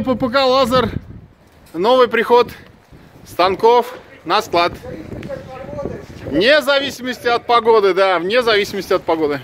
ППК «Лазер». Новый приход станков на склад. Вне зависимости от погоды, да, вне зависимости от погоды.